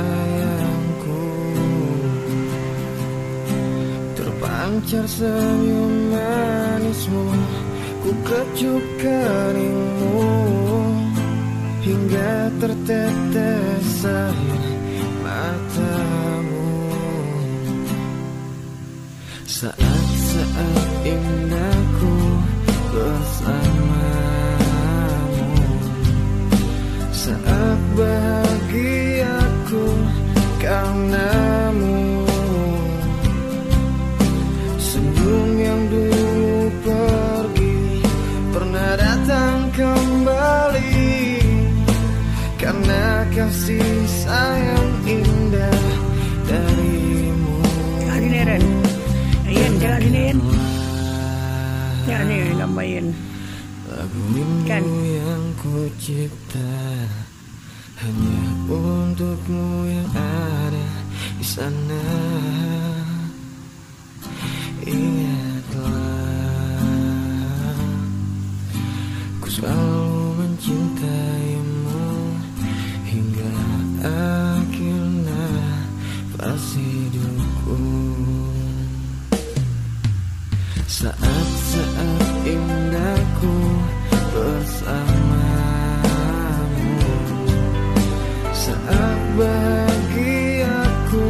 sayangku. Terpancar senyum manismu Ku kecup keningmu. Hingga tertetes air matamu. Saat-saat indahku bersamamu. Saat bahagiaku karenamu Senyum yang dulu pergi Pernah datang kembali. Karena kasih sayang indah darimu. Jangan Jangan Lagu Kan? yang ku cipta Hanya untukmu yang ada di sana. Ingatlah Ku selalu mencintaimu Hingga akhir nafas hidupku. Saat-saat indahku bersamamu Saat bahagiaku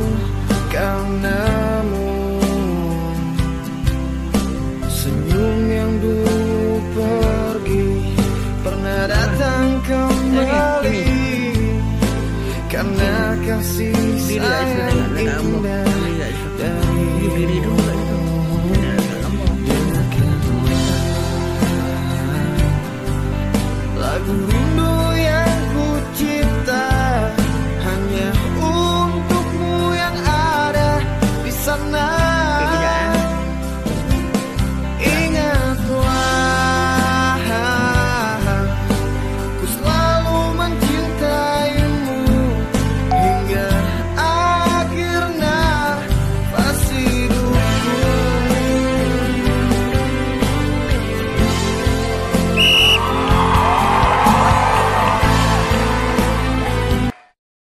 karenamu Senyum yang dulu pergi Pernah datang kembali Karena kasih sayang indah Diri sana